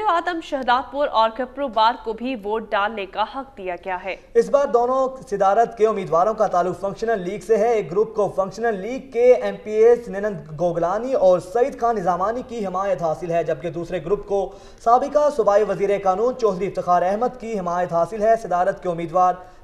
टंडो आदम, शहदादपुर और खपरू बार को भी वोट डालने का हक दिया गया है। इस बार दोनों सिदारत के उम्मीदवारों का ताल्लुक फंक्शनल लीग से है। एक ग्रुप को फंक्शनल लीग के एम पी एस निनंद गोगलानी और सईद खान निजामानी की हिमायत हासिल है, जबकि दूसरे ग्रुप को सबका सूबाई वज़ीर कानून, चौधरी इफ्तार अहमद की हिमायत हासिल है। सिदारत के उम्मीदवार